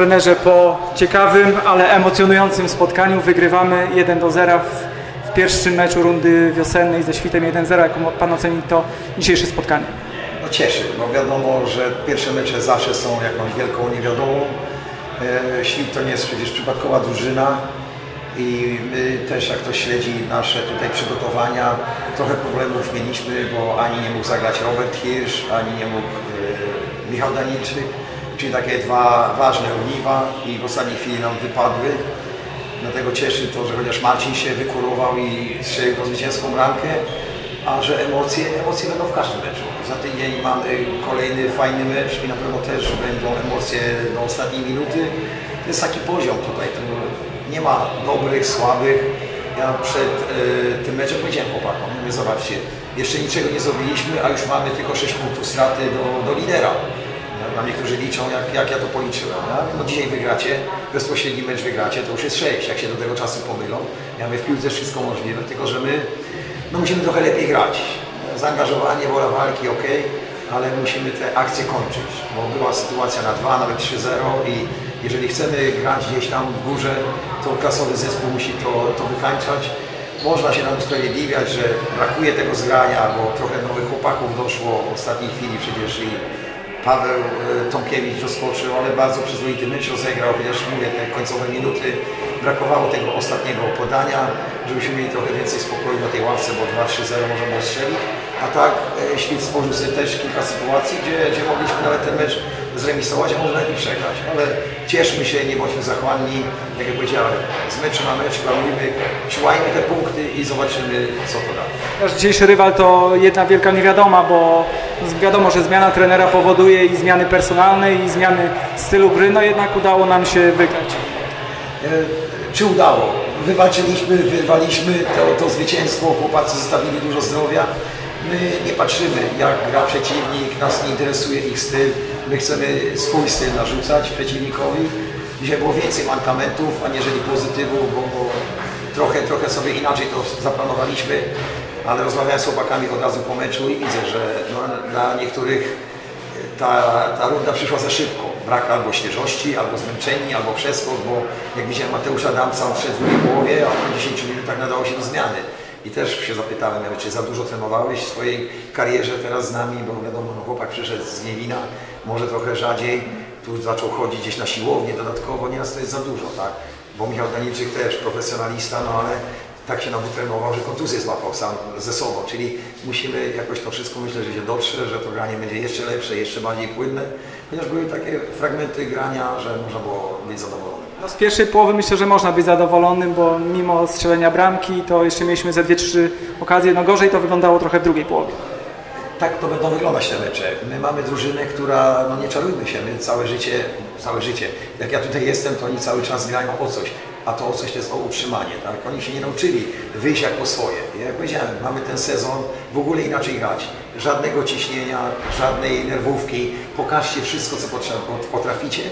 trenerze, po ciekawym, ale emocjonującym spotkaniu wygrywamy 1 do 0 w, w pierwszym meczu rundy wiosennej ze świtem 1-0. Jak Pan oceni to dzisiejsze spotkanie? No cieszy, bo wiadomo, że pierwsze mecze zawsze są jakąś wielką niewiadomą. E, Świt to nie jest przecież przypadkowa drużyna i my też jak ktoś śledzi nasze tutaj przygotowania, trochę problemów mieliśmy, bo ani nie mógł zagrać Robert Hirsch, ani nie mógł e, Michał Danilczyk, czyli takie dwa ważne ogniwa i w ostatniej chwili nam wypadły. Dlatego cieszy to, że chociaż Marcin się wykurował i strzelił tą zwycięską bramkę, a że emocje, emocje będą w każdym meczu. Za tydzień mamy kolejny fajny mecz i na pewno też będą emocje do ostatniej minuty. To jest taki poziom tutaj, tu nie ma dobrych, słabych. Ja przed e, tym meczem powiedziałem chłopakom, zobaczcie, jeszcze niczego nie zrobiliśmy, a już mamy tylko 6 punktów straty do, do lidera. Dla niektórzy liczą, jak, jak ja to policzyłem. Ja? No dzisiaj wygracie, bezpośredni mecz wygracie, to już jest 6, jak się do tego czasu pomylą. Ja mówię, w piłce wszystko możliwe, tylko że my no, musimy trochę lepiej grać. Zaangażowanie, wola walki, ok, ale musimy te akcje kończyć, bo była sytuacja na 2, nawet 3-0 i jeżeli chcemy grać gdzieś tam w górze, to klasowy zespół musi to, to wykańczać. Można się nam usprawiedliwiać, że brakuje tego zgrania, bo trochę nowych chłopaków doszło w ostatniej chwili przecież i Paweł e, Tomkiewicz doskoczył, ale bardzo przyzwoity mecz rozegrał, chociaż mówię, te końcowe minuty brakowało tego ostatniego podania, żebyśmy mieli trochę więcej spokoju na tej ławce, bo 2-3-0 można było strzelić. A tak e, Świt stworzył sobie też kilka sytuacji, gdzie, gdzie mogliśmy nawet ten mecz zremisować, a może nawet i przegrać. Ale cieszmy się, nie bądźmy zachłanni. Tak jak powiedziałem, z meczu na mecz planujmy, siłajmy te punkty i zobaczymy, co to da. Nasz dzisiejszy rywal to jedna wielka niewiadoma, bo wiadomo, że zmiana trenera powoduje i zmiany personalne, i zmiany stylu gry, no jednak udało nam się wygrać. E, Czy udało? Wywalczyliśmy, wyrwaliśmy to, to zwycięstwo, chłopacy zostawili dużo zdrowia. My nie patrzymy, jak gra przeciwnik, nas nie interesuje ich styl. My chcemy swój styl narzucać przeciwnikowi. Dzisiaj było więcej mankamentów, aniżeli pozytywów, bo, bo trochę, trochę sobie inaczej to zaplanowaliśmy, ale rozmawiałem z chłopakami od razu po meczu i widzę, że no, dla niektórych ta, ta runda przyszła za szybko. Brak albo świeżości, albo zmęczeni, albo przeskok, bo jak widziałem Mateusza Adamca, on wszedł w drugiej połowie, a po 10 minutach nadało się do zmiany. I też się zapytałem, czy za dużo trenowałeś w swojej karierze teraz z nami, bo wiadomo, no chłopak przyszedł z Niewina, może trochę rzadziej, tu zaczął chodzić gdzieś na siłownię dodatkowo, nieraz to jest za dużo, tak? Bo Michał Danilczyk też profesjonalista, no ale tak się nam wytrenował, że kontuzję złapał sam ze sobą, czyli musimy jakoś to wszystko, myślę, że się dotrze, że to granie będzie jeszcze lepsze, jeszcze bardziej płynne, chociaż były takie fragmenty grania, że można było być zadowolonym. No z pierwszej połowy myślę, że można być zadowolonym, bo mimo strzelenia bramki to jeszcze mieliśmy ze dwie, trzy okazje, no gorzej to wyglądało trochę w drugiej połowie. Tak to będą wyglądać te mecze. My mamy drużynę, która, no nie czarujmy się, my całe życie, całe życie, jak ja tutaj jestem, to oni cały czas grają o coś, a to o coś to jest o utrzymanie, tak? Oni się nie nauczyli wyjść jak po swoje. Ja Jak powiedziałem, mamy ten sezon w ogóle inaczej grać. Żadnego ciśnienia, żadnej nerwówki. Pokażcie wszystko, co potraficie,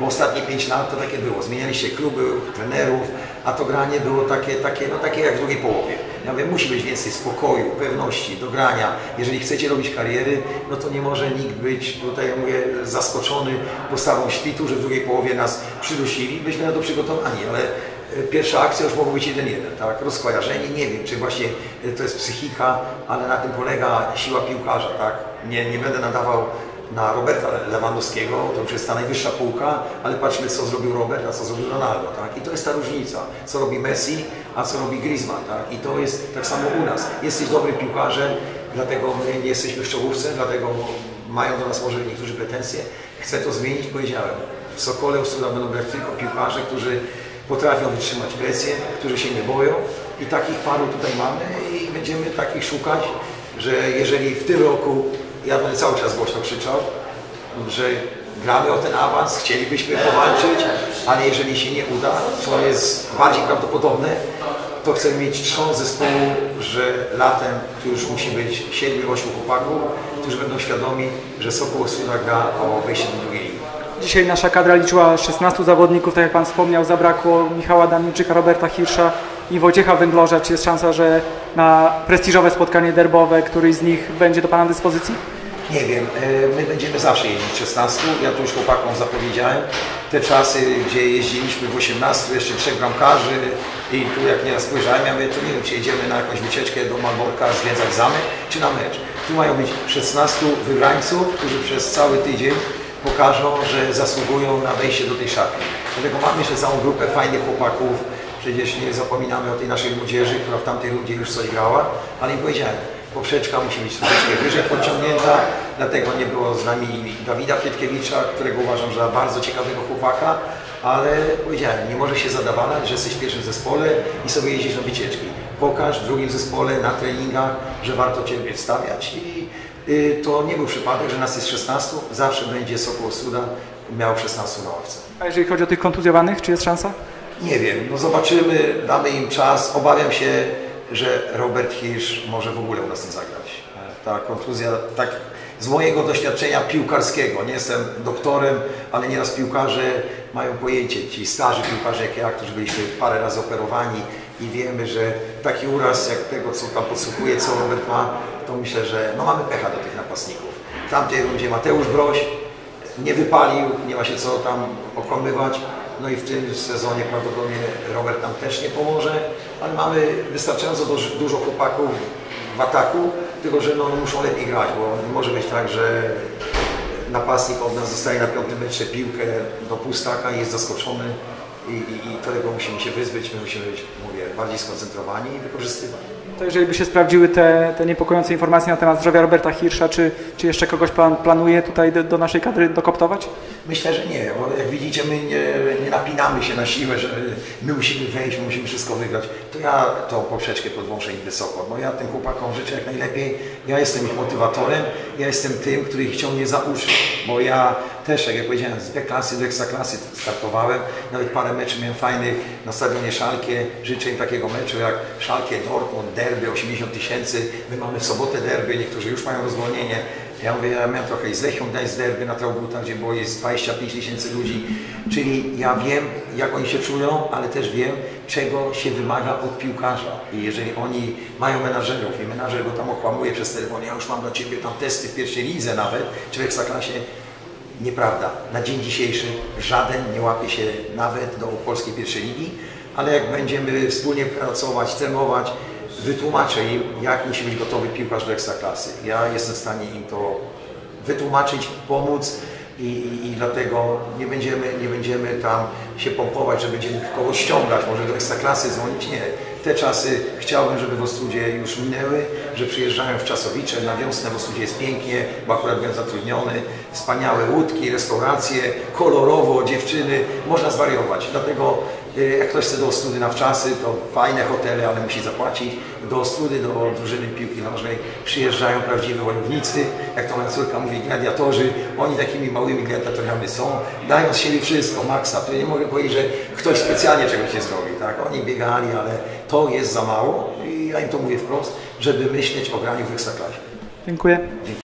bo ostatnie 5 lat to takie było. Zmienialiście kluby, trenerów, a to granie było takie, takie, no takie jak w drugiej połowie. Ja mówię, musi być więcej spokoju, pewności, do grania. Jeżeli chcecie robić kariery, no to nie może nikt być tutaj, ja mówię, zaskoczony postawą świtu, że w drugiej połowie nas przydusili. Byliśmy na to przygotowani, ale pierwsza akcja już mogła być 1-1, tak? Rozkojarzenie, nie wiem, czy właśnie e, to jest psychika, ale na tym polega siła piłkarza, tak? Nie, nie będę nadawał na Roberta Lewandowskiego, to już jest ta najwyższa półka, ale patrzmy co zrobił Robert, a co zrobił Ronaldo, tak? I to jest ta różnica, co robi Messi, a co robi Griezmann, tak? I to jest tak samo u nas. Jesteś dobrym piłkarzem, dlatego my nie jesteśmy w czołówce, dlatego mają do nas może niektórzy pretensje. Chcę to zmienić, powiedziałem. W Sokole Usuda będą grać tylko piłkarze, którzy potrafią wytrzymać presję, którzy się nie boją i takich paru tutaj mamy i będziemy takich szukać, że jeżeli w tym roku ja będę cały czas głośno krzyczał, że gramy o ten awans, chcielibyśmy powalczyć, ale jeżeli się nie uda, co jest bardziej prawdopodobne, to chcemy mieć trząs zespołu, że latem tu już musi być 7-8 chłopaków, którzy będą świadomi, że Sokół Osuda gra o wejście do drugiej. Dzisiaj nasza kadra liczyła 16 zawodników, tak jak Pan wspomniał, zabrakło Michała Danilczyka, Roberta Hirsza i Wojciecha Węglorza. Czy jest szansa, że na prestiżowe spotkanie derbowe któryś z nich będzie do Pana dyspozycji? Nie wiem, e, my będziemy zawsze jeździć 16. Ja tu już chłopakom zapowiedziałem. Te czasy, gdzie jeździliśmy w 18, jeszcze trzech bramkarzy i tu jak nieraz spojrzałem, ja mówię, to nie wiem, czy jedziemy na jakąś wycieczkę do Malborka zwiedzać zamek, czy na mecz. Tu mają być 16 wybrańców, którzy przez cały tydzień pokażą, że zasługują na wejście do tej szatni. Dlatego mamy jeszcze całą grupę fajnych chłopaków, Przecież nie zapominamy o tej naszej młodzieży, która w tamtej rundzie już coś grała, ale im powiedziałem, poprzeczka musi być troszeczkę wyżej podciągnięta, dlatego nie było z nami Dawida Pietkiewicza, którego uważam za bardzo ciekawego chłopaka, ale powiedziałem, nie może się zadawalać, że jesteś w pierwszym zespole i sobie jeździsz na wycieczki. Pokaż w drugim zespole na treningach, że warto Ciebie wstawiać i to nie był przypadek, że nas jest 16, zawsze będzie Sokół Suda miał 16 na ławce. A jeżeli chodzi o tych kontuzjowanych, czy jest szansa? Nie wiem, no zobaczymy, damy im czas. Obawiam się, że Robert Hirsch może w ogóle u nas nie zagrać. Ta kontuzja, tak z mojego doświadczenia piłkarskiego, nie jestem doktorem, ale nieraz piłkarze mają pojęcie, ci starzy piłkarze jak ja, którzy byliśmy parę razy operowani i wiemy, że taki uraz jak tego, co tam podsłuchuje, co Robert ma, to myślę, że no mamy pecha do tych napastników. W tamtej rundzie Mateusz Broś nie wypalił, nie ma się co tam okłamywać. No i w tym sezonie prawdopodobnie Robert nam też nie pomoże, ale mamy wystarczająco dużo chłopaków w ataku, tylko że no, no muszą lepiej grać, bo nie może być tak, że napastnik od nas dostaje na piątym metrze piłkę do pustaka i jest zaskoczony i, i, i tego musimy się wyzbyć, my musimy być, mówię, bardziej skoncentrowani i wykorzystywać. To jeżeli by się sprawdziły te, te niepokojące informacje na temat zdrowia Roberta Hirsza, czy, czy jeszcze kogoś pan planuje tutaj do, do naszej kadry dokoptować? Myślę, że nie, bo jak widzicie, my nie, nie napinamy się na siłę, że my musimy wejść, my musimy wszystko wygrać. To ja tą poprzeczkę podwąszę im wysoko, bo ja tym chłopakom życzę jak najlepiej. Ja jestem ich motywatorem, ja jestem tym, który ich ciągnie za uszy, bo ja też, jak ja powiedziałem, z B-klasy do Ekstraklasy startowałem, nawet parę meczy miałem fajnych na stadionie Szalkie. Życzę im takiego meczu jak Szalkie Dortmund, derby 80 tysięcy, my mamy w sobotę derby, niektórzy już mają rozwolnienie. Ja mówię, ja miałem trochę i z Lechią Gdańsk derby na Traugutach, gdzie było jest 25 tysięcy ludzi, czyli ja wiem, jak oni się czują, ale też wiem, czego się wymaga od piłkarza. I jeżeli oni mają menażerów i menażer go tam okłamuje przez telefon, ja już mam dla Ciebie tam testy w pierwszej lidze nawet, czy w Ekstraklasie, Nieprawda. Na dzień dzisiejszy żaden nie łapie się nawet do polskiej pierwszej ligi, ale jak będziemy wspólnie pracować, trenować, wytłumaczę im, jak musi być gotowy piłkarz do ekstraklasy. Ja jestem w stanie im to wytłumaczyć, pomóc i, i, i, dlatego nie będziemy, nie będziemy tam się pompować, że będziemy kogoś ściągać, może do ekstraklasy dzwonić. Nie. Te czasy chciałbym, żeby w Ostrudzie już minęły, że przyjeżdżają w Czasowicze, na wiosnę w Ostrudzie jest pięknie, bo akurat byłem zatrudniony, wspaniałe łódki, restauracje, kolorowo, dziewczyny, można zwariować. Dlatego jak ktoś chce do Ostrudy na wczasy, to fajne hotele, ale musi zapłacić. Do Ostrudy, do drużyny piłki nożnej przyjeżdżają prawdziwi wojownicy, jak to moja córka mówi, gladiatorzy, oni takimi małymi gladiatorami są, dają siebie wszystko, maksa. To nie mogę powiedzieć, że ktoś specjalnie czegoś nie zrobi, tak? Oni biegali, ale to jest za mało i ja im to mówię wprost, żeby myśleć o graniu w Ekstraklasie. Dziękuję.